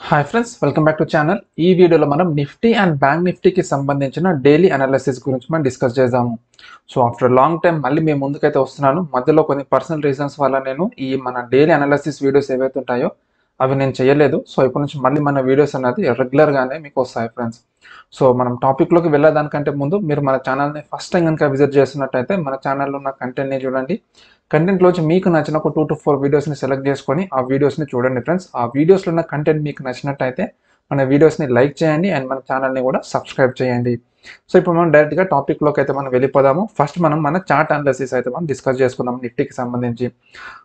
Hi friends welcome back to channel ఈ వీడియోలో మనం నిఫ్టీ అండ్ బ్యాంక్ నిఫ్టీకి సంబంధించిన డైలీ అనాలిసిస్ గురించి మనం డిస్కస్ చేద్దాము. సో ఆఫ్టర్ లాంగ్ టైం మళ్ళీ మేము ముందుకైతే వస్తున్నాను. మధ్యలో కొన్ని పర్సనల్ రీజన్స్ వల్ల నేను ఈ మన డైలీ అనాలిసిస్ వీడియోస్ ఏవైతే ఉంటాయో అవి నేను చేయలేదు. సో ఇప్పటి నుంచి మళ్ళీ మన వీడియోస్ అనేది రెగ్యులర్గానే మీకు వస్తాయి ఫ్రెండ్స్ సో మనం టాపిక్లోకి వెళ్ళేదానికంటే ముందు మీరు మన ఛానల్ని ఫస్ట్ టైం కనుక విజిట్ చేస్తున్నట్టయితే మన ఛానల్లో ఉన్న కంటెంట్ని చూడండి. కంటెంట్లోంచి మీకు నచ్చిన ఒక టూ టు ఫోర్ వీడియోస్ని సెలెక్ట్ చేసుకొని ఆ వీడియోస్ని చూడండి ఫ్రెండ్స్ ఆ వీడియోస్లో ఉన్న కంటెంట్ మీకు నచ్చినట్టయితే మన వీడియోస్ని లైక్ చేయండి అండ్ మన ఛానల్ని కూడా సబ్స్క్రైబ్ చేయండి. సో ఇప్పుడు మనం డైరెక్ట్గా టాపిక్లోకి అయితే మనం వెళ్ళిపోదాము. ఫస్ట్ మనం మన చార్ట్ అనాలిసిస్ అయితే మనం డిస్కస్ చేసుకుందాం నిఫ్టీకి సంబంధించి.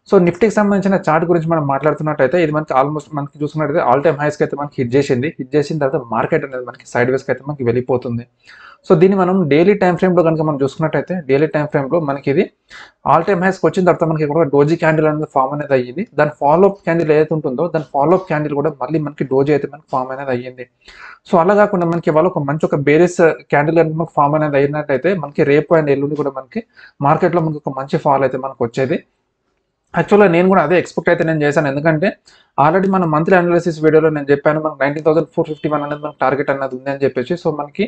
సో నిఫ్టీకి సంబంధించిన చార్ట్ గురించి మనం మాట్లాడుతున్నట్టయితే ఇది మనకి ఆల్మోస్ట్ మనకి చూసుకున్నట్టయితే ఆల్ టైమ్ హైస్కి అయితే మనకి హిట్ చేసింది. హిట్ చేసిన తర్వాత మార్కెట్ అనేది మనకి సైడ్ వేస్కి అయితే మనకి వెళ్ళిపోతుంది. సో దీన్ని మనం డైలీ టైం ఫ్రేమ్లో కనుక మనం చూసుకున్నట్టయితే డైలీ టైం ఫ్రేమ్లో మనకి ఇది ఆల్ టైమ్ హైస్కి వచ్చిన తర్వాత మనకి కూడా డోజీ క్యాండిల్ అనేది ఫామ్ అనేది అయ్యింది. దాని ఫాలో అప్ క్యాండిల్ ఏదైతే ఉంటుందో దాని ఫాలో అప్ క్యాండిల్ కూడా మళ్ళీ మనకి డోజీ అయితే మనకి ఫామ్ అనేది అయ్యింది. సో అలా కాకుండా మనకి ఇవాళ ఒక మంచి ఒక బేరిస్ క్యాండిల్ అనేది మనకు ఫామ్ అనేది అయినట్టయితే మనకి రేపు అండ్ ఎల్లుండి కూడా మనకి మార్కెట్లో మనకి ఒక మంచి ఫాల్ అయితే మనకు వచ్చేది. యాక్చువల్గా నేను కూడా అదే ఎక్స్పెక్ట్ అయితే నేను చేశాను. ఎందుకంటే ఆల్రెడీ మన మంత్లీ అనాలిసిస్ వీడియోలో నేను చెప్పాను మనకి nineteen thousand four fifty one అనేది మనకి టార్గెట్ అనేది ఉంది అని చెప్పేసి. సో మనకి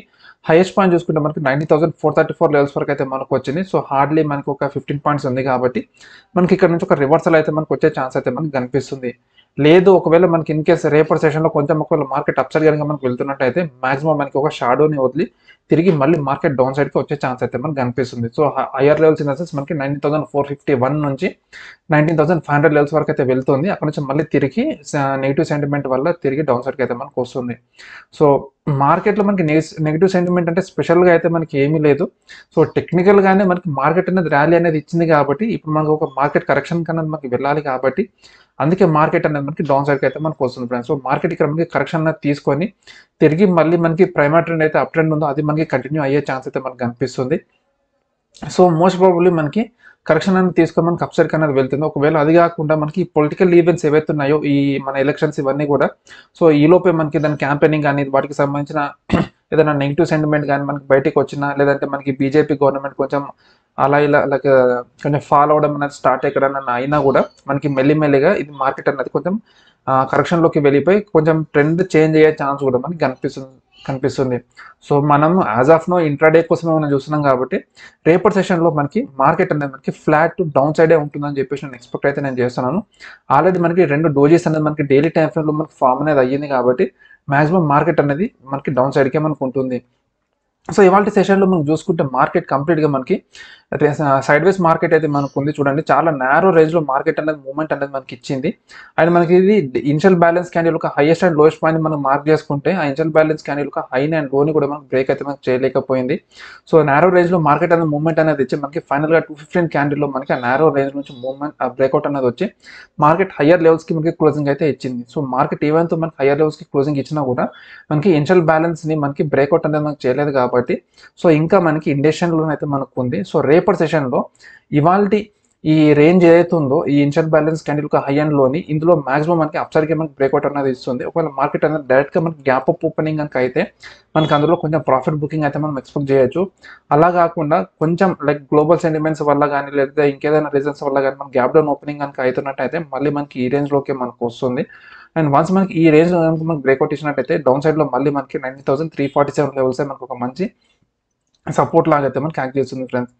హైయెస్ట్ పాయింట్ చూసుకుంటే మనకి ninety thousand four thirty four levels వరకు అయితే మనకు వచ్చింది. సో హార్డ్లీ మనకి ఒక ఫిఫ్టీన్ పాయింట్స్ ఉంది కాబట్టి మనకి ఇక్కడ నుంచి ఒక రివర్సల్ అయితే మనకు వచ్చే ఛాన్స్ అయితే మనకి కనిపిస్తుంది. లేదు ఒకవేళ మనకి ఇన్ కేసు రేపర్ సెషన్లో కొంచెం ఒకవేళ మార్కెట్ అప్సైడ్ కనుక మనకు వెళ్తున్నట్టయితే మాక్సిమం మనకి ఒక షాడోని వదిలి తిరిగి మళ్ళీ మార్కెట్ డౌన్ సైడ్కి వచ్చే ఛాన్స్ అయితే మనకు కనిపిస్తుంది. So higher levels in sense మనకి nineteen thousand four fifty one నుంచి nineteen thousand five hundred levels వరకు అయితే వెళ్తుంది. అక్కడ నుంచి మళ్ళీ తిరిగి నెగిటివ్ సెంటిమెంట్ వల్ల తిరిగి డౌన్ సైడ్కి అయితే మనకు వస్తుంది. సో మార్కెట్లో మనకి నెగిటివ్ సెంటిమెంట్ అంటే స్పెషల్గా అయితే మనకి ఏమీ లేదు. సో టెక్నికల్గానే మనకి మార్కెట్ అనేది ర్యాలీ అనేది ఇచ్చింది కాబట్టి ఇప్పుడు మనకు ఒక మార్కెట్ కరెక్షన్ కన్నా మనకి వెళ్ళాలి కాబట్టి అందుకే మార్కెట్ అనేది మనకి డౌన్ సైడ్కి అయితే మనకు వస్తుంది ఫ్రెండ్స్ సో మార్కెట్ ఇక్కడ మనకి కరెక్షన్ అనేది తీసుకొని తిరిగి మళ్ళీ మనకి ప్రైమరీ ట్రెండ్ అయితే అప్ ట్రెండ్ ఉందో అది మనకి కంటిన్యూ అయ్యే ఛాన్స్ అయితే మనకు కనిపిస్తుంది. సో మోస్ట్ ప్రాబబ్లీ మనకి కరెక్షన్ అనేది తీసుకొని మనకి అప్సైడ్ అనేది వెళ్తుంది. ఒకవేళ అది కాకుండా మనకి పొలిటికల్ ఈవెంట్స్ ఏవైతే ఉన్నాయో ఈ మన ఎలక్షన్స్ ఇవన్నీ కూడా సో ఈ లోపే మనకి దాని క్యాంపెయినింగ్ కానీ వాటికి సంబంధించిన ఏదైనా నెగిటివ్ సెంటిమెంట్ కానీ మనకి బయటకు వచ్చినా లేదంటే మనకి బీజేపీ గవర్నమెంట్ కొంచెం అలా ఇలా లైక్ కొంచెం ఫాలో అవడం అనేది స్టార్ట్ ఎక్కడన్నా అయినా కూడా మనకి మెల్లిమెల్లిగా ఇది మార్కెట్ అనేది కొంచెం కరెక్షన్లోకి వెళ్ళిపోయి కొంచెం ట్రెండ్ చేంజ్ అయ్యే ఛాన్స్ కూడా మనకి కనిపిస్తుంది కనిపిస్తుంది. సో మనం యాజ్ ఆఫ్ నో ఇంట్రాడే కోసమే మనం చూస్తున్నాం కాబట్టి రేపటి సెషన్లో మనకి మార్కెట్ అనేది మనకి ఫ్లాట్ డౌన్ సైడే ఉంటుందని చెప్పేసి నేను ఎక్స్పెక్ట్ అయితే నేను చేస్తున్నాను. ఆల్రెడీ మనకి రెండు డోజెస్ అనేది మనకి డైలీ టైం ఫ్రేమ్లో మనకి ఫామ్ అనేది అయ్యింది కాబట్టి మాక్సిమం మార్కెట్ అనేది మనకి డౌన్ సైడ్కే మనకు ఉంటుంది. సో ఇవాళ సెషన్లో మనం చూసుకుంటే మార్కెట్ కంప్లీట్గా మనకి సైడ్ వేస్ మార్కెట్ అయితే మనకు ఉంది చూడండి చాలా నేరో రేంజ్లో మార్కెట్ అనేది మూవ్మెంట్ అనేది మనకి ఇచ్చింది. అండ్ మనకి ఇది ఇన్షియల్ బ్యాలెన్స్ క్యాండిల్ ఒక హైయెస్ట్ అండ్ లోయెస్ట్ పాయింట్ మనం మార్క్ చేసుకుంటే ఆ ఇన్షియల్ బ్యాలెన్స్ క్యాండిల్ ఒక హై అండ్లోని కూడా మనకి బ్రేక్ అయితే మనకి చేయలేకపోయింది. సో నేరో రేంజ్లో మార్కెట్ అనేది మూమెంట్ అనేది ఇచ్చి మనకి ఫైనల్గా టూ ఫిఫ్టీన్ క్యాండిల్లో మనకి ఆ నేరో రేంజ్ నుంచి మూవ్మెంట్ బ్రేక్అవుట్ అనేది వచ్చి మార్కెట్ హయ్యర్ లెవెల్స్కి మనకి క్లోజింగ్ అయితే ఇచ్చింది. సో మార్కెట్ ఈవెంట్ మనకి హయ్యర్ లెవెల్స్కి క్లోజింగ్ ఇచ్చినా కూడా మనకి ఇన్షియల్ బ్యాలెన్స్ని మనకి బ్రేక్అవుట్ అనేది మనకి చేయలేదు కాబట్టి సో ఇంకా మనకి ఇండేషన్లోనే అయితే మనకు ఉంది సో రేపటి సెషన్లో ఇవాళ ఈ రేంజ్ ఏదైతే ఉందో ఈ ఇన్షియల్ బ్యాలెన్స్ క్యాండిల్ ఒక హై లోని ఇందులో మాక్సిమం మనకి అప్సైడ్కి మనకి బ్రేక్అవుట్ అనేది ఇస్తుంది. ఒకవేళ మార్కెట్ అనేది డైరెక్ట్గా మనకి గ్యాప్ అప్ ఓపెనింగ్ కనుక అయితే మనకి అందులో కొంచెం ప్రాఫిట్ బుకింగ్ అయితే మనం ఎక్స్పెక్ట్ చేయొచ్చు. అలా కాకుండా కొంచెం లైక్ గ్లోబల్ సెంటిమెంట్స్ వల్ల కానీ లేదా ఇంకేదైనా రీజన్స్ వల్ల కానీ మనం గ్యాప్ డౌన్ ఓపెనింగ్ కనుక అవుతున్నట్టయితే మళ్ళీ మనకి ఈ రేంజ్లోకి మనకు వస్తుంది. అండ్ వన్స్ మనకి ఈ రేంజ్ మనకి బ్రేక్అవుట్ ఇచ్చినట్టయితే డౌన్ సైడ్లో మళ్ళీ మనకి ninety thousand three forty seven levels మనకు ఒక మంచి సపోర్ట్ లాగా అయితే మనకి యాక్ట్ చేస్తుంది ఫ్రెండ్స్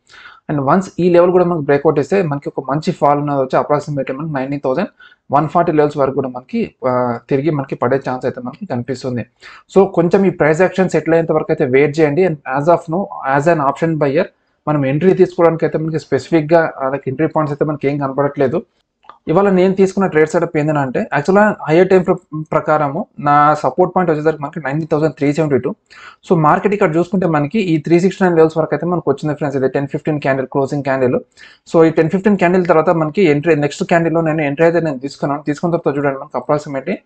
అండ్ వన్స్ ఈ లెవెల్ కూడా మనకి బ్రేక్అవుట్ ఇస్తే మనకి ఒక మంచి ఫాల్ ఉన్నది వచ్చి అప్రాక్సిమేట్ మనకి nineteen thousand one forty levels వరకు కూడా మనకి తిరిగి మనకి పడే ఛాన్స్ అయితే మనకి కనిపిస్తుంది. సో కొంచెం ఈ ప్రైస్ యాక్షన్ సెటిల్ అయ్యేంత వరకు అయితే వెయిట్ చేయండి. And as of no as an option buyer మనం ఎంట్రీ తీసుకోవడానికి అయితే మనకి స్పెసిఫిక్గా అలాగే ఎంట్రీ పాయింట్స్ అయితే మనకి ఏం కనపడట్లేదు. ఇవాళ నేను తీసుకున్న ట్రేడ్ సెటప్ ఏంటంటే యాక్చువల్గా హైయర్ టైం ప్రకారము నా సపోర్ట్ పాయింట్ వచ్చేసరికి మనకి ninety thousand three seventy two. So market ఇక్కడ చూసుకుంటే మనకి ఈ త్రీ సిక్స్టీ నైన్ లెవెల్స్ వరకు అయితే మనకు వచ్చింది ఫ్రెండ్స్ ఇది ten fifteen candle closing candle so ఈ టెన్ ఫిఫ్టీన్ క్యాండిల్ తర్వాత మనకి ఎంట్రీ నెక్స్ట్ క్యాండిల్లో నేను ఎంట్రీ అయితే నేను తీసుకున్నాను. తీసుకున్న తర్వాత చూడండి మనకి approximately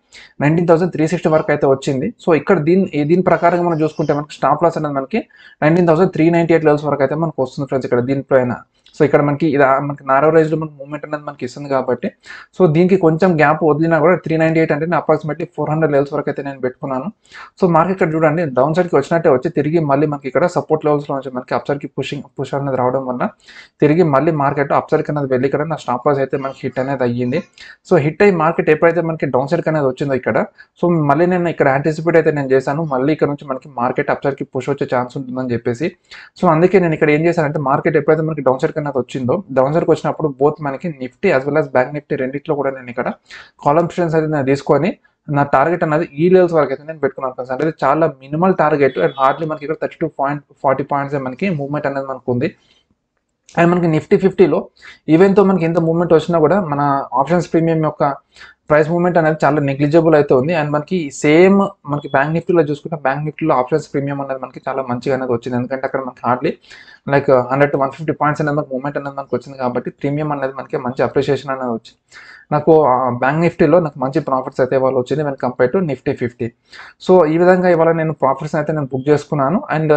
nineteen thousand three sixty వరకు అయితే వచ్చింది. సో ఇక్కడ దీని దీని ప్రకారంగా మనం చూసుకుంటే మనకి స్టాప్ లాస్ అనేది మనకి nineteen thousand three ninety eight levels వరకు అయితే మనకు వస్తుంది ఫ్రెండ్స్ ఇక్కడ దీనిపైన సో ఇక్కడ మనకి ఇలా మనకి నారో రేంజ్లో మనకి మూమెంట్ అనేది మనకి ఇస్తుంది కాబట్టి సో దీనికి కొంచెం గ్యాప్ వదిలినా కూడా త్రీ నైంటీ ఎయిట్ అంటే అప్రాక్సిమేట్లీ ఫోర్ హండ్రెడ్ లెవెల్స్ వరకు అయితే నేను పెట్టుకున్నాను. సో మార్కెట్ ఇక్కడ చూడండి డౌన్ సైడ్కి వచ్చినట్టే వచ్చి తిరిగి మళ్ళీ మనకి ఇక్కడ సపోర్ట్ లెవెల్స్లో నుంచి మనకి అప్సైడ్కి పుషింగ్ పుష్ అనేది రావడం వల్ల తిరిగి మళ్ళీ మార్కెట్ అప్సైడ్కి అనేది వెళ్ళి ఇక్కడ నా స్టాప్ లాస్ అయితే మనకి హిట్ అనేది అయ్యింది. సో హిట్ అయ్యి మార్కెట్ ఎప్పుడైతే మనకి డౌన్ సైడ్ అనేది వచ్చిందో ఇక్కడ. సో మళ్ళీ నేను ఇక్కడ యాంటిసిపేట్ అయితే నేను చేశాను మళ్ళీ ఇక్కడ నుంచి మనకి మార్కెట్ అప్సైడ్కి పుష్ వచ్చే ఛాన్స్ ఉంటుందని చెప్పేసి. సో అందుకే నేను ఇక్కడ ఏం చేశానంటే మార్కెట్ ఎప్పుడైతే మనకి డౌన్ సైడ్ అనేది వచ్చిందో డౌన్ సైడ్కి వచ్చినప్పుడు బోత్ మనకి Nifty as well as bank Nifty రెండిట్లో కూడా నేను ఇక్కడ కాలం స్టూడెంట్స్ అయితే నేను తీసుకొని నా టార్గెట్ అనేది e ఈ లెవెల్స్ వరకు అయితే నేను పెట్టుకున్నాను ఫ్రెండ్స్ అంటే చాలా మినిమల్ టార్గెట్ అండ్ హార్డ్లీ మనకి ఇక్కడ thirty two point forty points మనకి మూవ్మెంట్ అనేది మనకు ఉంది అండ్ మనకి నిఫ్టీ ఫిఫ్టీలో ఈవెన్తో మనకి ఎంత మూవ్మెంట్ వచ్చినా కూడా మన ఆప్షన్స్ ప్రీమియం యొక్క ప్రైస్ మూవ్మెంట్ అనేది చాలా నెగ్లిజిబుల్ అయితే ఉంది. అండ్ మనకి సేమ్ మనకి బ్యాంక్ నిఫ్టీలో చూసుకుంటే బ్యాంక్ నిఫ్టీలో ఆప్షన్స్ ప్రీమియం అనేది మనకి చాలా మంచిగా అనేది వచ్చింది. ఎందుకంటే అక్కడ మనకి hardly like hundred to one fifty points అనేది మనకి మూమెంట్ అనేది మనకి వచ్చింది కాబట్టి ప్రీమియం అనేది మనకి మంచి అప్రిషియేషన్ అనేది వచ్చింది. నాకు uh, బ్యాంక్ నిఫ్టీలో నాకు మంచి ప్రాఫిట్స్ అయితే ఇవాళ వచ్చింది when compare to Nifty fifty. So ఈ విధంగా ఇవాళ నేను ప్రాఫిట్స్ అయితే నేను బుక్ చేసుకున్నాను. అండ్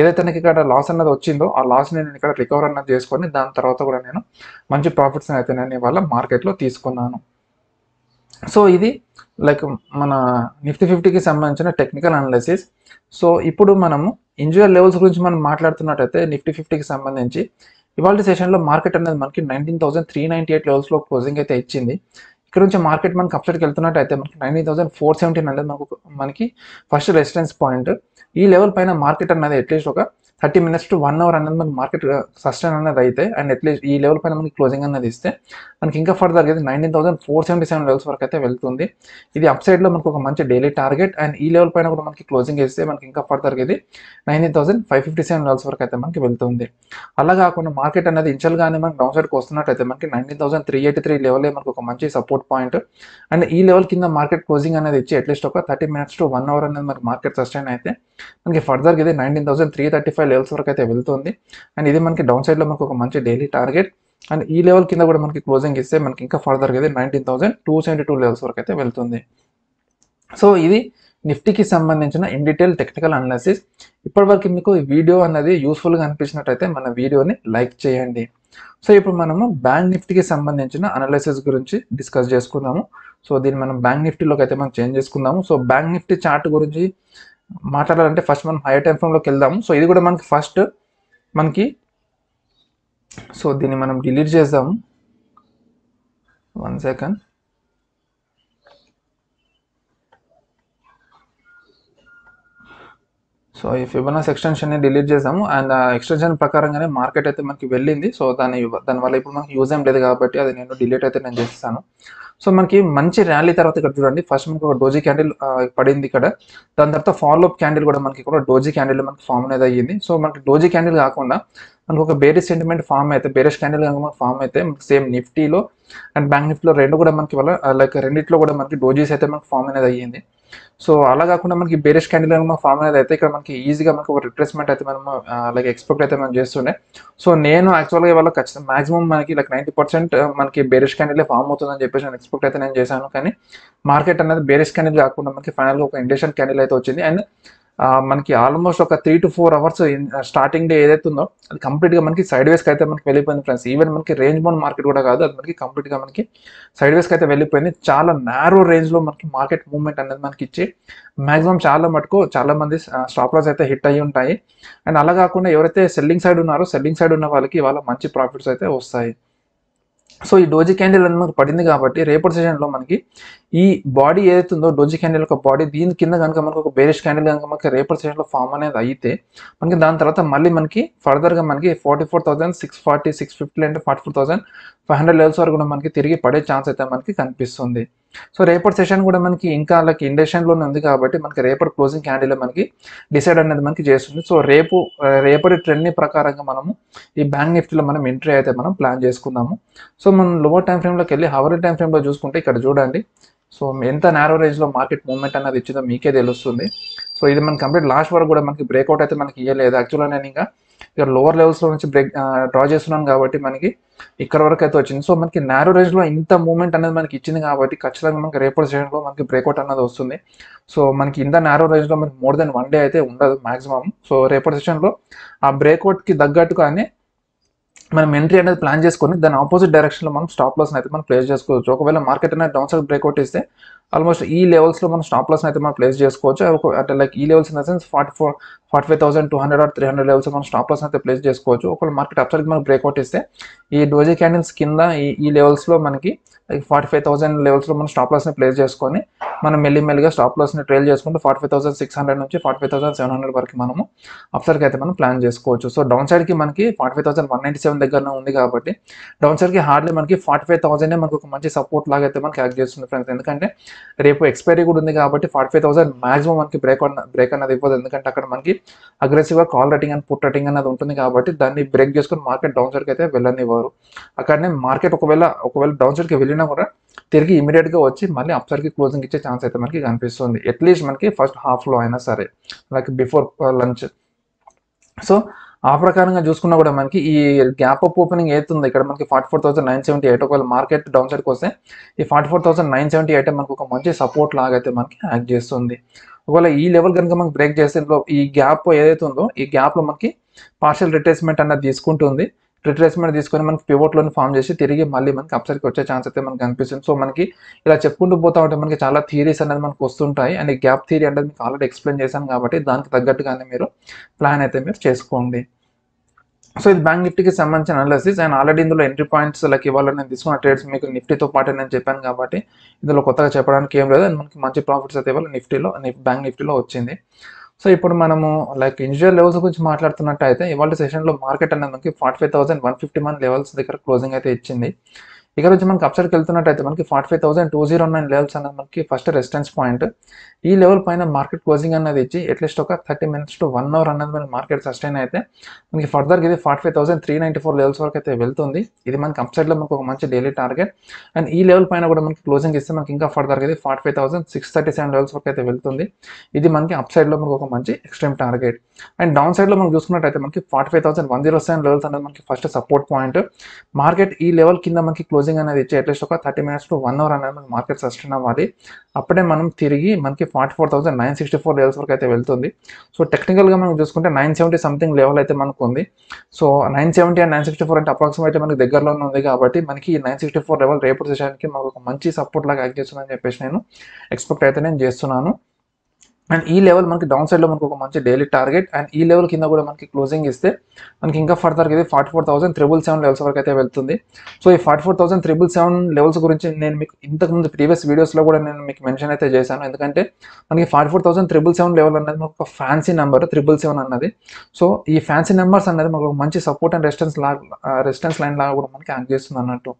ఏదైతే నాకు ఇక్కడ లాస్ అన్నది వచ్చిందో ఆ లాస్ నేను ఇక్కడ రికవర్ అన్నది చేసుకొని దాని తర్వాత కూడా నేను మంచి ప్రాఫిట్స్ అయితే నేను ఇవాళ మార్కెట్లో తీసుకున్నాను. సో ఇది లైక్ మన నిఫ్టీ ఫిఫ్టీకి సంబంధించిన టెక్నికల్ అనాలిసిస్ సో ఇప్పుడు మనము ఇంజువల్ లెవెల్స్ గురించి మనం మాట్లాడుతున్నట్టయితే నిఫ్టీ ఫిఫ్టీకి సంబంధించి ఇవాళ సెషన్లో మార్కెట్ అనేది మనకి nineteen thousand three ninety eight లెవెల్స్లో క్లోజింగ్ అయితే ఇచ్చింది. ఇక్కడ నుంచి మార్కెట్ మనకి అప్సైడ్కి వెళ్తున్నట్టయితే మనకి నైన్టీన్ థౌసండ్ ఫోర్ సెవెంటీన్ అనేది మనకు మనకి ఫస్ట్ రెసిడెన్స్ పాయింట్ ఈ లెవెల్ పైన మార్కెట్ అనేది అట్లీస్ట్ ఒక thirty minutes to one hour అనేది మనకి మార్కెట్ సస్టైన్ అనేది అయితే అండ్ అట్లీస్ట్ ఈ లెవెల్ పైన మనకి క్లోజింగ్ అనేది ఇస్తే మనకి ఇంకా ఫర్దర్ అయితే nineteen thousand four seventy seven levels వరకు అయితే వెళ్తుంది. ఇది అప్ సైడ్లో మనకు ఒక మంచి డైలీ టార్గెట్ అండ్ ఈ లెవెల్ పైన కూడా మనకి క్లోజింగ్ ఇస్తే మనకి ఇంకా ఫర్దర్ ఇది nineteen thousand five fifty seven levels వరకు అయితే మనకి వెళ్తుంది. అలా కాకుండా మార్కెట్ అనేది ఇన్షియల్గానే మనకి డౌన్ సైడ్కి వస్తున్నట్టయితే మనకి nineteen thousand three eighty three level మనకు ఒక మంచి సపోర్ట్ పాయింట్ అండ్ ఈ లెవెల్ కింద మార్కెట్ క్లోజింగ్ అనేది ఇచ్చి అట్లీస్ట్ ఒక thirty minutes to one hour అనేది మనకి మార్కెట్ సస్టైన్ అయితే మనకి ఫర్దర్గా ఇది nineteen thousand three thirty five levels వరకు అయితే వెళ్తుంది. అండ్ ఇది మనకి డౌన్ సైడ్లో మనకు ఒక మంచి డైలీ టార్గెట్ అండ్ ఈ లెవెల్ కింద కూడా మనకి క్లోజింగ్ ఇస్తే మనకి ఇంకా ఫర్దర్గా అయితే nineteen thousand two seventy two levels వరకు అయితే వెళ్తుంది. సో ఇది నిఫ్టీకి సంబంధించిన ఇన్ డీటెయిల్ టెక్నికల్ అనాలిసిస్ ఇప్పటివరకు మీకు ఈ వీడియో అనేది యూస్ఫుల్గా అనిపించినట్టయితే మన వీడియోని లైక్ చేయండి. సో ఇప్పుడు మనము బ్యాంక్ నిఫ్టీకి సంబంధించిన అనాలిసిస్ గురించి డిస్కస్ చేసుకుందాము. సో దీన్ని మనం బ్యాంక్ నిఫ్టీలోకి అయితే మనం చేంజ్ చేసుకుందాము. సో బ్యాంక్ నిఫ్టీ చార్ట్ గురించి మాట్లాడాలంటే ఫస్ట్ మనం హై టైం ఫ్రేమ్లోకి వెళ్దాము. సో ఇది కూడా మనకి ఫస్ట్ మనకి సో దీన్ని మనం డిలీట్ చేద్దాము. వన్ సెకండ్ సో ఈ ఫిబనాస్ ఎక్స్టెన్షన్ని డిలీట్ చేసాము అండ్ ఆ ఎక్స్టెన్షన్ ప్రకారంగానే మార్కెట్ అయితే మనకి వెళ్ళింది. సో దాని దానివల్ల ఇప్పుడు మనకి యూజ్ ఏం లేదు కాబట్టి అది నేను డిలీట్ అయితే నేను చేస్తాను. సో మనకి మంచి ర్యాలీ తర్వాత ఇక్కడ చూడండి. ఫస్ట్ మనకి ఒక డోజీ క్యాండిల్ పడింది ఇక్కడ. దాని తర్వాత ఫాలో అప్ క్యాండిల్ కూడా మనకి కూడా డోజీ క్యాండిల్ మనకి ఫామ్ అనేది అయ్యింది. సో మనకి డోజీ క్యాండిల్ కాకుండా మనకు ఒక బేరిష్ సెంటిమెంట్ ఫామ్ అయితే బేరిష్ క్యాండిల్ కనుక ఫామ్ అయితే మనకి సేమ్ నిఫ్టీలో అండ్ బ్యాంక్ నిఫ్టీలో రెండు కూడా మనకి వల్ల లైక్ రెండిట్లో కూడా మనకి డోజీస్ అయితే మనకి ఫామ్ అనేది అయ్యింది. సో అలా కాకుండా మనకి బేరిష్ క్యాండిల్ మన ఫామ్ అనేది అయితే ఇక్కడ మనకి ఈజీగా మనకి ఒక రిప్లేస్మెంట్ అయితే మనం లైక్ ఎక్స్పెక్ట్ అయితే మనం చేస్తుండే. సో నేను యాక్చువల్గా ఇవాళ ఖచ్చితంగా మాక్సిమం మనకి లైక్ నైంటీ పర్సెంట్ మనకి బేరిష్ క్యాండిల్ ఫామ్ అవుతుందని చెప్పేసి నేను ఎక్స్పెక్ట్ అయితే నేను చేశాను. కానీ మార్కెట్ అనేది బేరిష్ క్యాండిల్ కాకుండా మనకి ఫైనల్గా ఒక ఇండేషన్ క్యాండిల్ అయితే వచ్చింది. అండ్ మనకి ఆల్మోస్ట్ ఒక three to four hours starting day ఏదైతే ఉందో అది కంప్లీట్గా మనకి సైడ్ వేస్కి అయితే మనకి వెళ్ళిపోయింది ఫ్రెండ్స్ ఈవెన్ మనకి రేంజ్ బౌండ్ మార్కెట్ కూడా కాదు అది మనకి కంప్లీట్గా మనకి సైడ్ వేస్కి అయితే వెళ్ళిపోయింది. చాలా నేరో రేంజ్లో మనకి మార్కెట్ మూవ్మెంట్ అనేది మనకి ఇచ్చి మాక్సిమం చాలా మటుకు చాలా మంది స్టాప్ లాస్ అయితే హిట్ అయ్యి ఉంటాయి. అండ్ అలా కాకుండా ఎవరైతే సెల్లింగ్ సైడ్ ఉన్నారో సెల్లింగ్ సైడ్ ఉన్న వాళ్ళకి వాళ్ళ మంచి ప్రాఫిట్స్ అయితే వస్తాయి. సో ఈ డోజీ క్యాండిల్ అనేది మనకు పడింది కాబట్టి రేపటి సెషన్లో మనకి ఈ బాడీ ఏదైతుందో డోజీ క్యాండిల్ యొక్క బాడీ దీని కింద కనుక మనకు ఒక బేరిష్ క్యాండిల్ కనుక మనకి రేపటి సెషన్లో ఫామ్ అనేది అయితే మనకి దాని తర్వాత మళ్ళీ మనకి ఫర్దర్గా మనకి forty four thousand six forty six fifty అంటే forty four thousand five hundred levels వరకు కూడా మనకి తిరిగి పడే ఛాన్స్ అయితే మనకి కనిపిస్తుంది. సో రేపటి సెషన్ కూడా మనకి ఇంకా లైక్ ఇండక్షన్లోనే ఉంది కాబట్టి మనకి రేపటి క్లోజింగ్ క్యాండిల్ మనకి డిసైడ్ అనేది మనకి చేస్తుంది. సో రేపు రేపటి ట్రెండ్ ప్రకారంగా మనము ఈ బ్యాంక్ నిఫ్టీలో మనం ఎంట్రీ అయితే మనం ప్లాన్ చేసుకుందాము. సో మనం లోవర్ టైం ఫ్రేమ్లోకి వెళ్ళి హవర్ టైం ఫ్రేమ్లో చూసుకుంటే ఇక్కడ చూడండి. సో ఎంత నేరో రేంజ్లో మార్కెట్ మూవ్మెంట్ అనేది ఇచ్చిందో మీకే తెలుస్తుంది. సో ఇది మనకి కంప్లీట్ లాస్ట్ వరకు కూడా మనకి బ్రేక్అవుట్ అయితే మనకి ఇవ్వలేదు యాక్చువల్గా నేను ఇంకా ఇక్కడ లోవర్ లెవెల్స్లో నుంచి బ్రేక్ డ్రా చేస్తున్నాను కాబట్టి మనకి ఇక్కడ వరకు అయితే వచ్చింది. సో మనకి నేరో రేంజ్లో ఇంత మూమెంట్ అనేది మనకి ఇచ్చింది కాబట్టి ఖచ్చితంగా మనకి రేపటి సెషన్లో మనకి బ్రేక్అవుట్ అనేది వస్తుంది. సో మనకి ఇంత నేరో రేంజ్లో మనకి మోర్ దెన్ వన్ డే అయితే ఉండదు మాక్సిమం సో రేపటి సెషన్లో ఆ బ్రేక్అవుట్కి తగ్గట్టుగానే మనం ఎంట్రీ అనేది ప్లాన్ చేసుకొని దాని ఆపోజిట్ డైరెక్షన్లో మనం స్టాప్ లాస్ అయితే మనం ప్లేస్ చేసుకోవచ్చు. ఒకవేళ మార్కెట్ అనేది డౌన్ సైడ్ బ్రేక్అవుట్ ఇస్తే ఆల్మోస్ట్ ఈ లెవెల్స్లో మనం స్టాప్ లాస్ అయితే మనం ప్లేస్ చేసుకోవచ్చు. ఒక అంటే లైక్ ఈ levels in the sense forty four forty five thousand two hundred or three hundred levels మనం స్టాప్ లాస్ అయితే ప్లేస్ చేసుకోవచ్చు. ఒకవేళ మార్కెట్ అప్సైడ్ మనకి బ్రేక్అవుట్ ఇస్తే ఈ డోజీ క్యాండిల్స్ కింద ఈ ఈ లెవెల్స్లో మనకి లైక్ ఫార్టీ ఫైవ్ థౌసండ్ లెవెల్స్లో మనం స్టాప్ లాస్ని ప్లేస్ చేసుకొని మనం మెల్లిమెల్లిగా స్టాప్ లాస్ని ట్రైల్ చేసుకుంటూ forty five thousand six hundred నుంచి forty five thousand seven hundred వరకు మనము అప్సర్కి అయితే మనం ప్లాన్ చేసుకోవచ్చు. సో డౌన్ సైడ్కి మనకి forty five thousand one ninety seven దగ్గర ఉంది కాబట్టి డౌన్ సైడ్కి హార్డ్లీ మనకి ఫార్టీ ఫైవ్ థౌసండ్ మనకు ఒక మంచి సపోర్ట్ లాగా అయితే మనకి యాక్ట్ చేస్తుంది ఫ్రెండ్స్ ఎందుకంటే రేపు ఎక్స్పైరీ కూడా ఉంది కాబట్టి ఫార్టీ ఫైవ్ థౌసండ్ మాక్సిమం మనకి బ్రేక్ బ్రేక్ అన్నది ఇవ్వదు. ఎందుకంటే అక్కడ మనకి అగ్రెసివ్గా call rating and put rating అనేది ఉంటుంది కాబట్టి దాన్ని బ్రేక్ చేసుకుని మార్కెట్ డౌన్ సైడ్కి అయితే వెళ్ళనివ్వరు. అక్కడనే మార్కెట్ ఒకవేళ ఒకవేళ డౌన్ సైడ్కి వెళ్ళినా కూడా తిరిగి ఇమీడియట్గా వచ్చి మళ్ళీ అప్ సైడ్కి క్లోజింగ్ ఇచ్చే ఛాన్స్ అయితే మనకి కనిపిస్తుంది. అట్లీస్ట్ మనకి ఫస్ట్ హాఫ్లో అయినా సరే లైక్ బిఫోర్ లంచ్ సో ఆ ప్రకారంగా చూసుకున్నా కూడా మనకి ఈ గ్యాప్ అప్ ఓపెనింగ్ ఏతుందో ఇక్కడ మనకి forty four thousand nine seventy eight ఒకవేళ మార్కెట్ డౌన్ సైడ్కి వస్తే ఈ forty four thousand nine seventy eight మనకు ఒక మంచి సపోర్ట్ లాగా అయితే మనకి యాక్ట్ చేస్తుంది. ఒకవేళ ఈ లెవెల్ కనుక మనకి బ్రేక్ చేసే ఈ గ్యాప్ ఏదైతే ఉందో ఈ గ్యాప్లో మనకి పార్షియల్ రిటైర్స్మెంట్ అన్నది తీసుకుంటుంది. రిట్రేస్మెంట్ తీసుకొని మనకి పివోట్లోని ఫామ్ చేసి తిరిగి మళ్ళీ మనకి అప్సైడ్కి వచ్చే ఛాన్స్ అయితే మనకి కనిపిస్తుంది. సో మనకి ఇలా చెప్పుకుంటూ పోతా ఉంటే మనకి చాలా థియరీస్ అనేది మనకు వస్తుంటాయి. అండ్ గ్యాప్ థియరీ అనేది మీకు ఆల్రెడీ ఎక్స్ప్లెయిన్ చేశాను కాబట్టి దానికి తగ్గట్టుగానే మీరు ప్లాన్ అయితే మీరు చేసుకోండి. సో ఇది బ్యాంక్ నిఫ్టీకి సంబంధించిన అనాలిసిస్ అండ్ ఆల్రెడీ ఇందులో ఎంట్రీ పాయింట్స్ లైక్ ఇవ్వాలని నేను తీసుకున్న ట్రేడ్స్ మీకు నిఫ్టీతో పాటు నేను చెప్పాను కాబట్టి ఇందులో కొత్తగా చెప్పడానికి ఏం లేదు. అండ్ మనకి మంచి ప్రాఫిట్స్ అయితే ఇవ్వాలి నిఫ్టీలో బ్యాంక్ నిఫ్టీలో వచ్చింది. సో ఇప్పుడు మనము లైక్ ఇండివిజువల్ లెవెల్స్ గురించి మాట్లాడుతున్నట్టు అయితే ఇవాళ సెషన్లో మార్కెట్ అనేది మనకి forty five thousand one fifty one levels దగ్గర క్లోజింగ్ అయితే ఇచ్చింది. ఇక్కడ నుంచి మనకి అప్సైడ్కి వెళ్తున్నట్టయితే మనకి forty five thousand two zero nine levels అనేది మనకి ఫస్ట్ రెసిస్టెన్స్ పాయింట్ ఈ లెవెల్ పైన మార్కెట్ క్లోజింగ్ అనేది ఇచ్చి అట్లీస్ట్ ఒక thirty minutes to one hour అనేది మన మార్కెట్ సస్టైన్ అయితే మనకి ఫర్దర్గా ఇది forty five thousand three ninety four levels వరకు అయితే వెళ్తుంది. ఇది మనకి అప్సైడ్లో మనకు ఒక మంచి డైలీ టార్గెట్ అండ్ ఈ లెవెల్ పైన కూడా మనకి క్లోజింగ్ ఇస్తే మనకి ఇంకా ఫర్దర్గా ఇది forty five thousand six thirty seven levels వరకు అయితే వెళ్తుంది. ఇది మనకి అప్సైడ్లో మనకు ఒక మంచి ఎక్స్ట్రీమ్ టార్గెట్ అండ్ డౌన్ సైడ్లో మనం చూసుకున్నట్టయితే మనకి forty five thousand one zero seven levels అనేది మనకి ఫస్ట్ సపోర్ట్ పాయింట్ మార్కెట్ ఈ లెవెల్ కింద మనకి క్లోజింగ్ అనేది ఇచ్చి అట్లీస్ట్ ఒక thirty minutes to one hour అనేది మనకి మార్కెట్ సస్టైన్ అవ్వాలి. అప్పుడే మనం తిరిగి మనకి forty four thousand nine sixty four levels వరకు అయితే వెళ్తుంది. సో టెక్నికల్గా మనం చూసుకుంటే నైన్ సెవెంటీ సంథింగ్ లెవెల్ అయితే మనకు ఉంది. So nine seventy and nine sixty four అంటే అప్రాక్సిమేట్ మనకి దగ్గరలోనే ఉంది కాబట్టి మనకి ఈ నైన్ సిక్స్టీ ఫోర్ లెవెల్ రేపు సెషన్కి మాకు ఒక మంచి సపోర్ట్ లాగా యాక్ట్ చేస్తుందని చెప్పేసి నేను ఎక్స్పెక్ట్ అయితే నేను చేస్తున్నాను. అండ్ ఈ లెవెల్ మనకి డౌన్ సైడ్లో మనకు ఒక మంచి డైలీ టార్గెట్ అండ్ ఈ లెవెల్ కింద కూడా మనకి క్లోజింగ్ ఇస్తే మనకి ఇంకా ఫర్దర్ ఇది forty four thousand triple seven levels వరకు అయితే వెళ్తుంది. సో ఈ forty four thousand triple seven levels గురించి నేను మీకు ఇంతకుముందు ప్రీవియస్ వీడియోస్లో కూడా నేను మీకు మెన్షన్ అయితే చేశాను. ఎందుకంటే మనకి forty four thousand triple seven level అనేది మనకు ఒక ఫ్యాన్సీ నెంబర్ త్రిబుల్ సెవెన్ అన్నది. సో ఈ ఫ్యాన్సీ నెంబర్స్ అనేది మనకు ఒక మంచి సపోర్ట్ అండ్ రెసిస్టెన్స్ లాగా రెసిస్టెన్స్ లైన్ లాగా కూడా మనకి యాక్ట్ చేస్తుంది అన్నట్టు.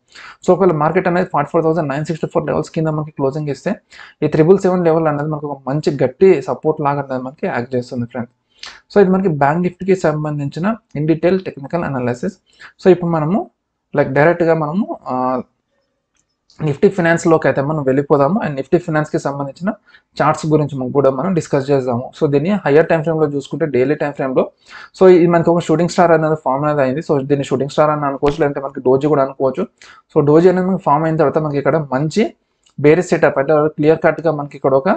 సో ఒకవేళ మార్కెట్ అనేది forty four thousand nine sixty four levels కింద మనకి క్లోజింగ్ ఇస్తే ఈ త్రిబుల్ సెవెన్ లెవెల్ అనేది మనకు ఒక మంచి గట్టి సపోర్ట్ లాగా అనేది మనకి యాక్ట్ చేస్తుంది ఫ్రెండ్స్ సో ఇది మనకి బ్యాంక్ నిఫ్టీకి సంబంధించిన in detail technical analysis so ఇప్పుడు మనము లైక్ డైరెక్ట్గా మనము నిఫ్టీ ఫినాన్స్లోకి అయితే మనం వెళ్ళిపోదాము. అండ్ నిఫ్టీ ఫినాన్స్కి సంబంధించిన చార్ట్స్ గురించి కూడా మనం డిస్కస్ చేద్దాము. సో దీన్ని హయ్యర్ టైం ఫ్రేమ్లో చూసుకుంటే డైలీ టైం ఫ్రేమ్లో సో ఇది మనకి ఒక షూటింగ్ స్టార్ అనేది ఫామ్ అనేది అయింది. సో దీన్ని షూటింగ్ స్టార్ అని అనుకోవచ్చు లేదంటే మనకి డోజీ కూడా అనుకోవచ్చు. సో డోజీ అనేది మనకి ఫామ్ అయిన తర్వాత మనకి ఇక్కడ మంచి బేరీ సెటప్ అంటే క్లియర్ కట్గా మనకి ఇక్కడ ఒక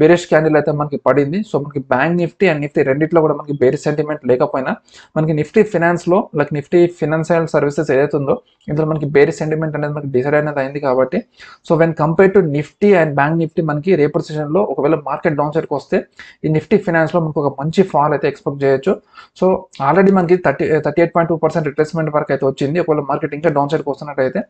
బేరిష్ క్యాండిల్ అయితే మనకి పడింది. సో మనకి బ్యాంక్ నిఫ్టీ అండ్ నిఫ్టీ రెండిట్లో కూడా మనకి బేరిష్ సెంటిమెంట్ లేకపోయినా మనకి నిఫ్టీ ఫినాన్స్లో లైక్ నిఫ్టీ ఫినాన్షియల్ సర్వీసెస్ ఏదైతే ఉందో ఇందులో మనకి బేరిష్ సెంటిమెంట్ అనేది మనకి డిసైడ్ అనేది అయింది కాబట్టి so when compare to Nifty and bank Nifty మనకి రేపటి సెషన్లో ఒకవేళ మార్కెట్ డౌన్ సైడ్కి వస్తే ఈ నిఫ్టీ ఫినాన్స్లో మనకు ఒక మంచి ఫాల్ అయితే ఎక్స్పెక్ట్ చేయొచ్చు. సో ఆల్రెడీ మనకి thirty thirty eight point two percent replacement వరకు అయితే వచ్చింది. ఒకవేళ మార్కెట్ ఇంకా డౌన్ సైడ్కి వస్తున్నట్టయితే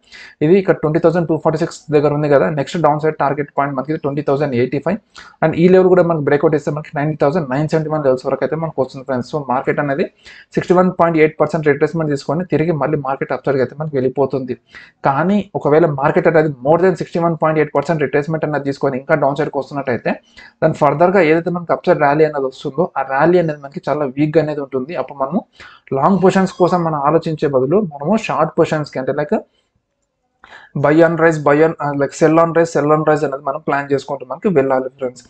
ఇది ఇక్కడ twenty thousand two forty six దగ్గర ఉంది కదా next down side target point మనకి twenty thousand eighty five and ఈ లెవెల్ కూడా మనకి బ్రేక్అవుట్ ఇస్తే మనకి ninety thousand nine seventy one levels వరకు అయితే మనకు వస్తుంది ఫ్రెండ్స్ సో మార్కెట్ అనేది sixty one point eight percent retracement తీసుకొని తిరిగి మళ్ళీ మార్కెట్ అప్సైడ్కి అయితే మనకి వెళ్ళిపోతుంది. కానీ ఒకవేళ మార్కెట్ అనేది more than sixty one point eight percent retracement అనేది తీసుకొని ఇంకా డౌన్ సైడ్కి వస్తున్నట్టయితే దాని ఫర్దర్గా ఏదైతే మనకి అప్సైడ్ ర్యాలీ అనేది వస్తుందో ఆ ర్యాలీ అనేది మనకి చాలా వీక్గా అనేది ఉంటుంది. అప్పుడు మనము లాంగ్ పొజిషన్స్ కోసం మనం ఆలోచించే బదులు మనము షార్ట్ పొజిషన్స్కి అంటే like buy on rise buy on like sell on rise sell on rise అనేది మనం ప్లాన్ చేసుకుంటూ మనకి వెళ్ళాలి ఫ్రెండ్స్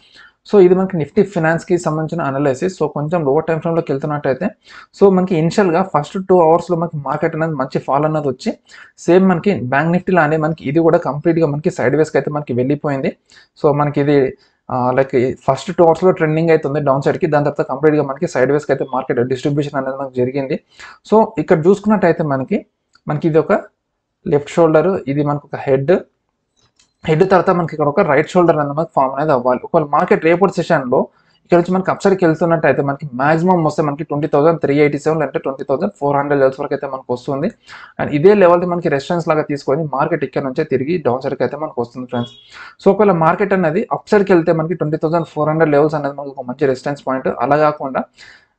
సో ఇది మనకి నిఫ్టీ ఫినాన్స్కి సంబంధించిన అనాలిసిస్ సో కొంచెం లోవర్ టైం ఫ్రేమ్లోకి వెళ్తున్నట్టయితే సో మనకి ఇనిషియల్గా ఫస్ట్ టూ అవర్స్లో మనకి మార్కెట్ అనేది మంచి ఫాల్ అనేది వచ్చి సేమ్ మనకి బ్యాంక్ నిఫ్టీ అనే మనకి ఇది కూడా కంప్లీట్గా మనకి సైడ్ వేస్కి అయితే మనకి వెళ్ళిపోయింది. సో మనకి ఇది లైక్ ఫస్ట్ టూ అవర్స్లో ట్రెండింగ్ అవుతుంది డౌన్ సైడ్కి దాని తర్వాత కంప్లీట్గా మనకి సైడ్ వేస్కి అయితే మార్కెట్ డిస్ట్రిబ్యూషన్ అనేది మనకి జరిగింది. సో ఇక్కడ చూసుకున్నట్టయితే మనకి మనకి ఇది ఒక లెఫ్ట్ షోల్డర్ ఇది మనకు ఒక హెడ్. హెడ్ తర్వాత మనకి ఇక్కడ ఒక రైట్ షోల్డర్ అనేది మనకి ఫామ్ అనేది అవ్వాలి. ఒకవేళ మార్కెట్ రేపటి సెషన్లో ఇక్కడ నుంచి మనకి అప్సైడ్కి వెళ్తున్నట్టయితే మనకి మాక్సిమం వస్తే మనకి twenty thousand three eighty seven అంటే twenty thousand four hundred levels వరకు అయితే మనకు వస్తుంది. అండ్ ఇదే లెవెల్ మనకి రెస్టారెంట్స్ లాగా తీసుకొని మార్కెట్ ఇక్కడ నుంచే తిరిగి డౌన్ సైడ్కి అయితే మనకు వస్తుంది ఫ్రెండ్స్ సో ఒకవేళ మార్కెట్ అనేది అప్సైడ్కి వెళ్తే మనకి twenty thousand four hundred levels అనేది మనకు ఒక మంచి రెసిస్టెన్స్ పాయింట్. అలా కాకుండా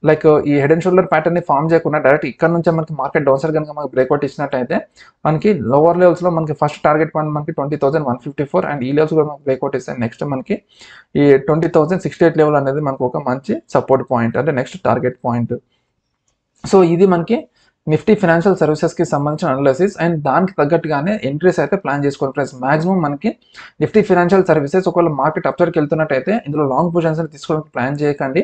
లైక్ uh, ఈ హెడ్ అండ్ షోల్డర్ ప్యాటర్న్ని ఫామ్ చేయకుండా డైరెక్ట్ ఇక్కడ నుంచే మనకి మార్కెట్ డౌన్ సైడ్ కనుక మనకి బ్రేక్అవుట్ ఇచ్చినట్టయితే మనకి లోవర్ లెవెల్స్లో మనకి ఫస్ట్ టార్గెట్ పాయింట్ మనకి twenty thousand one fifty four and ఈ లెవెల్స్ కూడా మనకి బ్రేక్అవుట్ ఇస్తాయి నెక్స్ట్ మనకి ఈ twenty thousand sixty eight level అనేది మనకు ఒక మంచి సపోర్ట్ పాయింట్ అంటే నెక్స్ట్ టార్గెట్ పాయింట్ సో ఇది మనకి నిఫ్టీ ఫైనాన్షియల్ సర్వీసెస్కి సంబంధించిన అనాలిసిస్ అండ్ దానికి తగ్గట్టుగానే ఎంట్రీస్ అయితే ప్లాన్ చేసుకోవాలి ఫ్రెండ్స్ మాక్సిమం మనకి నిఫ్టీ ఫైనాన్షియల్ సర్వీసెస్ ఒకవేళ మార్కెట్ అప్సైడ్కి వెళ్తున్నట్టయితే ఇందులో లాంగ్ పొజిషన్స్ తీసుకోవడానికి ప్లాన్ చేయకండి.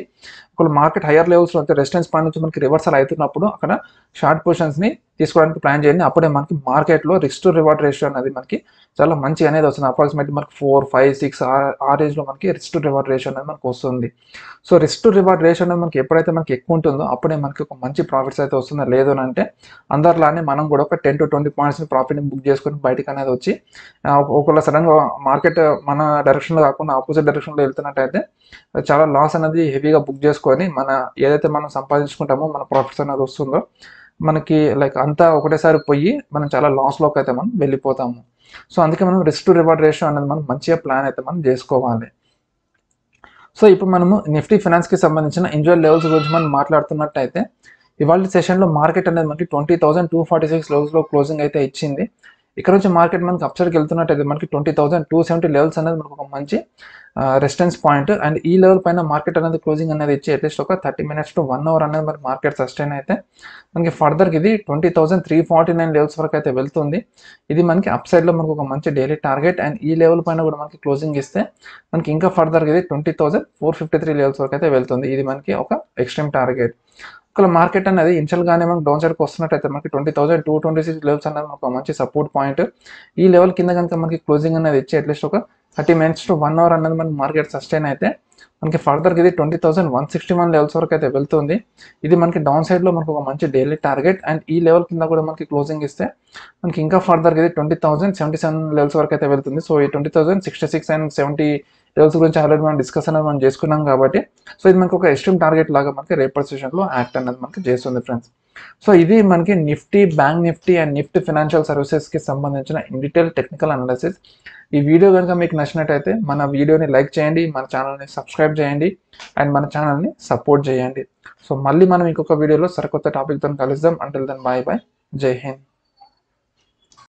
ఒకవేళ మార్కెట్ హైయర్ లెవెల్స్లో అయితే రెసిస్టెన్స్ పాయింట్ నుంచి మనకి రివర్సల్ అవుతున్నప్పుడు అక్కడ షార్ట్ పొజిషన్స్ని తీసుకోవడానికి ప్లాన్ చేయండి. అప్పుడే మనకి మార్కెట్లో రిస్క్ టు రివార్డ్ రేషియో అనేది మనకి చాలా మంచి అనేది వస్తుంది. అప్రాక్సిమేట్లీ మనకి ఫోర్ ఫైవ్ సిక్స్ ఆ రేంజ్లో మనకి రిస్క్ టు రివార్డ్ రేషియో అనేది మనకు వస్తుంది. So risk to reward ratio అనేది మనకి ఎప్పుడైతే మనకి ఎక్కువ ఉంటుందో అప్పుడే మనకి ఒక మంచి ప్రాఫిట్స్ అయితే వస్తుందో లేదు అని అంటే అందరిలానే మనం కూడా ఒక టెన్ టు ట్వంటీ పాయింట్స్ ప్రాఫిట్ని బుక్ చేసుకొని బయటకు అనేది వచ్చి ఒకవేళ సడన్గా మార్కెట్ మన డైరెక్షన్లో కాకుండా ఆపోజిట్ డైరెక్షన్లో వెళ్తున్నట్టయితే చాలా లాస్ అనేది హెవీగా బుక్ చేసుకొని మన ఏదైతే మనం సంపాదించుకుంటామో మన ప్రాఫిట్స్ అనేది వస్తుందో మనకి లైక్ అంతా ఒకటేసారి పోయి మనం చాలా లాస్లోకి అయితే మనం వెళ్ళిపోతాము. సో అందుకే మనం రిస్క్ టు రివార్డ్ రేషియో అనేది మనం మంచిగా ప్లాన్ అయితే మనం చేసుకోవాలి. సో ఇప్పుడు మనము నిఫ్టీ ఫైనాన్స్కి సంబంధించిన ఇంజువల్ లెవెల్స్ గురించి మనం మాట్లాడుతున్నట్టయితే ఇవాళ సెషన్లో మార్కెట్ అనేది మనకి twenty thousand two forty six లెవెల్స్లో క్లోజింగ్ అయితే ఇచ్చింది. ఇక్కడ నుంచి మార్కెట్ మనకి అప్సైడ్కి వెళ్తున్నట్టయితే మనకి twenty thousand two seventy levels అనేది మనకు ఒక మంచి రెసిస్టెన్స్ పాయింట్ అండ్ ఈ లెవెల్ పైన మార్కెట్ అనేది క్లోజింగ్ అనేది ఇచ్చి అట్లీస్ట్ ఒక thirty minutes to one hour అనేది మరి మార్కెట్ సస్టైన్ అయితే మనకి ఫర్దర్కి ఇది twenty thousand three forty nine levels వరకు అయితే వెళ్తుంది. ఇది మనకి అప్ సైడ్లో మనకు ఒక మంచి డైలీ టార్గెట్ అండ్ ఈ లెవెల్ పైన కూడా మనకి క్లోజింగ్ ఇస్తే మనకి ఇంకా ఫర్దర్కి ఇది twenty thousand four fifty three levels వరకు అయితే వెళ్తుంది. ఇది మనకి ఒక ఎక్స్ట్రీమ్ టార్గెట్ ఒకవేళ మార్కెట్ అనేది ఇన్షియల్ గానే మనకి డౌన్ సైడ్కి వస్తున్నట్టయితే మనకి twenty thousand two twenty six levels అనేది మనకు ఒక మంచి సపోర్ట్ పాయింట్ ఈ లెవెల్ కింద కనుక మనకి క్లోజింగ్ అనేది ఇచ్చి అట్లీస్ట్ ఒక thirty minutes to one hour అనేది మనకి మార్కెట్ సస్టైన్ అయితే మనకి ఫర్దర్గా ఇది twenty thousand one sixty one levels వరకు అయితే వెళ్తుంది. ఇది మనకి డౌన్ సైడ్లో మనకు ఒక మంచి డైలీ టార్గెట్ అండ్ ఈ లెవెల్ కింద కూడా మనకి క్లోజింగ్ ఇస్తే మనకి ఇంకా ఫర్దర్గా ఇది twenty thousand seventy seven levels వరకు అయితే వెళ్తుంది. సో ఈ twenty thousand sixty six and seventy levels గురించి ఆల్రెడీ మనం డిస్కస్ అనేది మనం చేసుకున్నాం కాబట్టి సో ఇది మనకి ఒక ఎక్స్ట్రీమ్ టార్గెట్ లాగా మనకి రేపర్ సెషన్లో యాక్ట్ అనేది మనకి చేస్తుంది ఫ్రెండ్స్ సో ఇది మనకి Nifty bank Nifty and Nifty financial సర్వీసెస్కి సంబంధించిన ఇన్ డీటెయిల్ టెక్నికల్ అనాలిసిస్. ఈ వీడియో కనుక మీకు నచ్చినట్టయితే మన వీడియోని లైక్ చేయండి మన ఛానల్ని సబ్స్క్రైబ్ చేయండి అండ్ మన ఛానల్ని సపోర్ట్ చేయండి. సో మళ్ళీ మనం ఇంకొక వీడియోలో సరికొత్త టాపిక్తో కలుద్దాం. అంటిల్ దెన్ బాయ్ బాయ్ జై హింద్.